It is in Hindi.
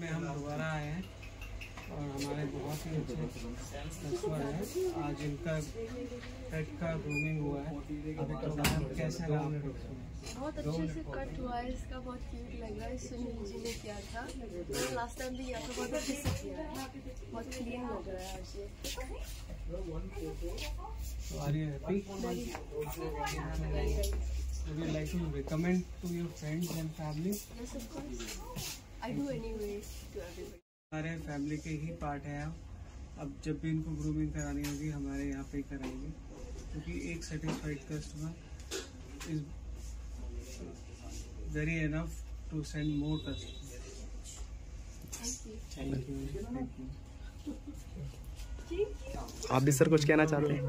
में हम दोबारा आए हैं और हमारे बहुत ही अच्छे कस्टमर हैं। आज इनका पेट का ग्रूमिंग हुआ है। अभी तो कैसे रहा बहुत अच्छे से कट हुआ है। इसका बहुत क्यूट लग रहा है। सुनील जी ने किया था। मैंने लास्ट टाइम भी किया था बहुत अच्छे से किया है। बहुत क्लीन लग रहा है आज ये। are you happy? Would you like to recommend to your friends and family? Yes, of course. I do anyway to everybody. हमारे फैमिली के ही पार्ट है आप। अब जब भी इनको ग्रूमिंग करानी होगी हमारे यहाँ पे ही कराएँगे। क्योंकि तो एक satisfied customer is very enough to send more customer thank you you आप भी सर कुछ कहना चाहते हैं?